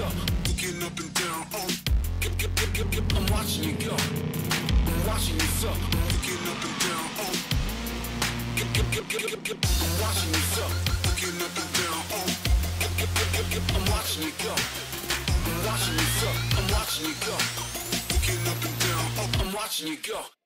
up Looking up and down. Oh, get, get, get, get, get, I'm watching you go. I'm watching you suck. Looking up and down. Oh, get, get, get, get, get, get, I'm watching you suck. Looking up and down. Oh, get, get, get, get, get, I'm watching you go. I'm watching you suck. I'm watching you go. Looking up and down. Oh, I'm watching you go.